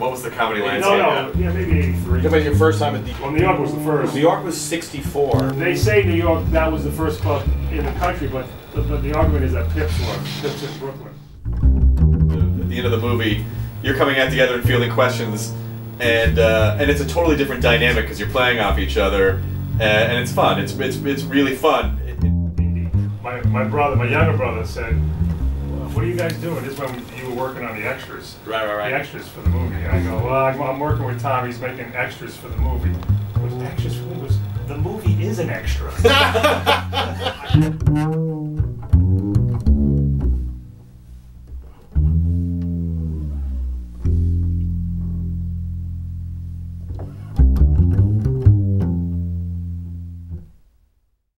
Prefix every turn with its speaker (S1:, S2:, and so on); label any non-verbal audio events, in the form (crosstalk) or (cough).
S1: What was the comedy
S2: No,
S1: landscape?
S2: no, yeah, maybe 83.
S3: How about your first time at New
S2: Well, New York was the first.
S3: New York was 64.
S2: They say New York, that was the first club in the country, but the, the, the argument is that Pips was. Pips in Brooklyn.
S1: At the end of the movie, you're coming out together and fielding questions, and uh, and it's a totally different dynamic because you're playing off each other, uh, and it's fun. It's it's it's really fun. It- it-
S2: My, my brother, my younger brother said, what are you guys doing? This is when you were working on the extras.
S1: Right, right, right.
S2: The extras for the movie. And I go, well, I'm, I'm working with Tom, he's making extras for the movie. Extras for the movie? The movie is an extra. (laughs) (laughs)